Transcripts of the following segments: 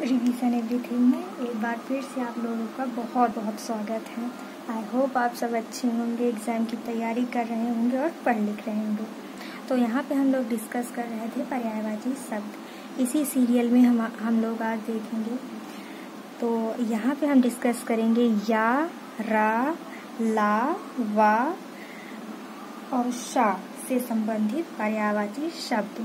Revision everything में एक बार फिर से आप लोगों का बहुत बहुत स्वागत है। आई होप आप सब अच्छे होंगे एग्ज़ाम की तैयारी कर रहे होंगे और पढ़ लिख रहे होंगे। तो यहाँ पे हम लोग डिस्कस कर रहे थे पर्यायवाची शब्द। इसी सीरियल में हम हम लोग आज देखेंगे। तो यहाँ पे हम डिस्कस करेंगे या, रा, ला, वा और शा से संबंधित पर्यायवाची शब्द।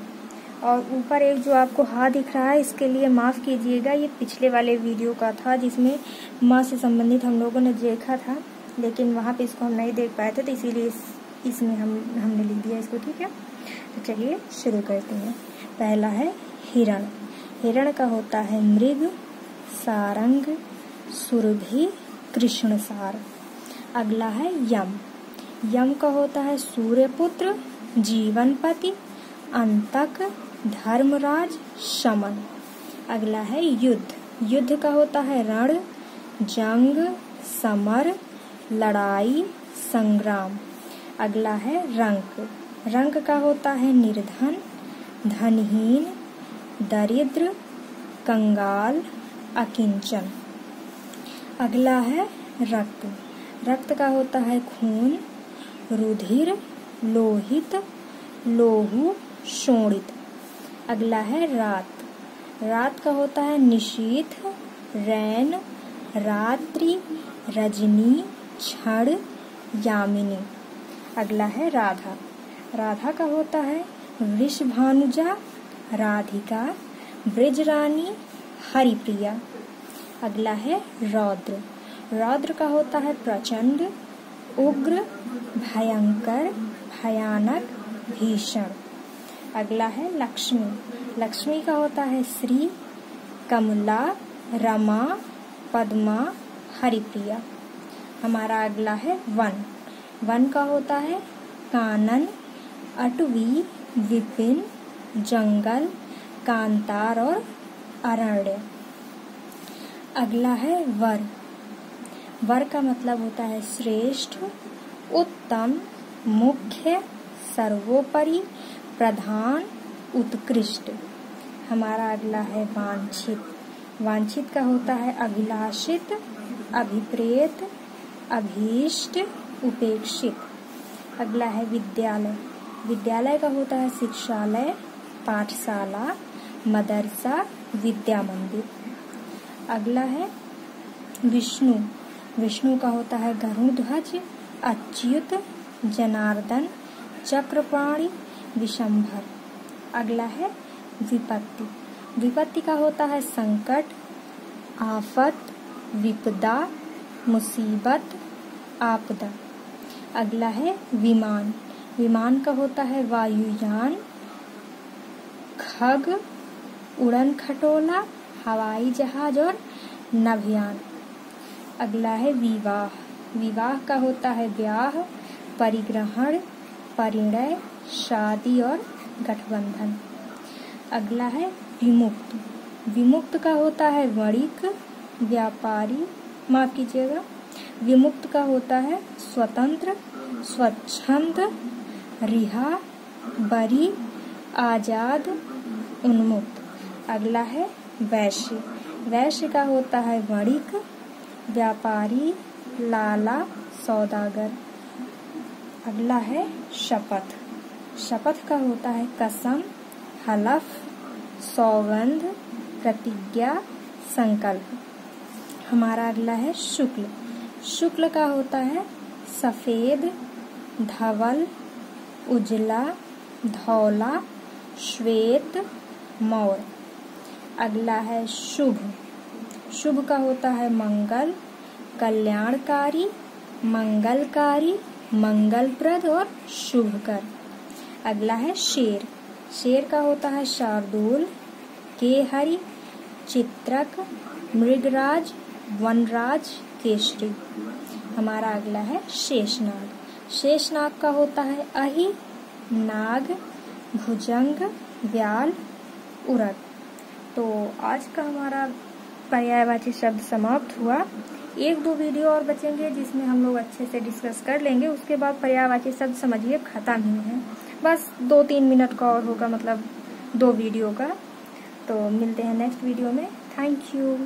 और ऊपर एक जो आपको हा दिख रहा है इसके लिए माफ़ कीजिएगा। ये पिछले वाले वीडियो का था जिसमें माँ से संबंधित हम लोगों ने देखा था लेकिन वहाँ पे इसको हम नहीं देख पाए थे तो इसीलिए इस, इसमें हम हमने लिख दिया इसको ठीक है? तो चलिए शुरू करते हैं। पहला है हिरण। हिरण का होता है मृग सारंग सुरभि कृष्णसार। अगला है यम। यम का होता है सूर्यपुत्र जीवनपति अंतक धर्मराज शमन। अगला है युद्ध। युद्ध का होता है रण, जंग, समर, लड़ाई, संग्राम। अगला है रंक। रंक का होता है निर्धन, धनहीन, दरिद्र, कंगाल, अकिंचन। अगला है रक्त। रक्त का होता है खून, रुधिर, लोहित, लोहू, शोणित। अगला है रात। रात का होता है निशीथ, रैन, रात्रि, रजनी, क्षण, यामिनी। अगला है राधा। राधा का होता है वृषभानुजा, राधिका, ब्रिजरानी, हरिप्रिया। अगला है रौद्र। रौद्र का होता है प्रचंड, उग्र, भयंकर, भयानक, भीषण। अगला है लक्ष्मी। लक्ष्मी का होता है श्री, कमला, रमा, पद्मा, हरिप्रिया। हमारा अगला है वन। वन का होता है कानन, अटवी, विपिन, जंगल, कांतार और अरण्य। अगला है वर। वर का मतलब होता है श्रेष्ठ, उत्तम, मुख्य, सर्वोपरि प्रधान उत्कृष्ट। हमारा अगला है वांछित। वांछित का होता है अभिलाषित, अभिप्रेत, अभीष्ट, उपेक्षित। अगला है विद्यालय। विद्यालय का होता है शिक्षालय, पाठशाला, मदरसा, विद्या मंदिर। अगला है विष्णु। विष्णु का होता है गरुण ध्वज अच्युत, जनार्दन, चक्रपाणी विषंभर अगला है विपत्ति। विपत्ति का होता है संकट, आफत, विपदा, मुसीबत, आपदा। अगला है विमान। विमान का होता है वायुयान, खग, उड़न खटोला, हवाई जहाज़ और नभियान। अगला है विवाह। विवाह का होता है ब्याह, परिग्रहण, परिणय शादी और गठबंधन। अगला है विमुक्त। विमुक्त का होता है वणिक, व्यापारी, माफ़ कीजिएगा। विमुक्त का होता है स्वतंत्र, स्वच्छंद, रिहा, बरी, आज़ाद, उन्मुक्त। अगला है वैश्य। वैश्य का होता है वणिक, व्यापारी, लाला, सौदागर। अगला है शपथ। शपथ का होता है कसम, हलफ, सौगंध, प्रतिज्ञा, संकल्प। हमारा अगला है शुक्ल। शुक्ल का होता है सफ़ेद, धवल, उजला, धौला, श्वेत, मौर। अगला है शुभ। शुभ का होता है मंगल, कल्याणकारी, मंगलकारी, मंगलप्रद और शुभकर। अगला है शेर। शेर का होता है शार्दुल, केहरी, चित्रक, मृगराज, वनराज, केशरी। हमारा अगला है शेषनाग। शेषनाग का होता है अहि, नाग, भुजंग, व्याल, उरग। तो आज का हमारा पर्यायवाची शब्द समाप्त हुआ। एक दो वीडियो और बचेंगे जिसमें हम लोग अच्छे से डिस्कस कर लेंगे। उसके बाद पर्यायवाची शब्द समझिए, खत्म ही है। बस दो तीन मिनट का और होगा मतलब दो वीडियो का। तो मिलते हैं नेक्स्ट वीडियो में। Thank you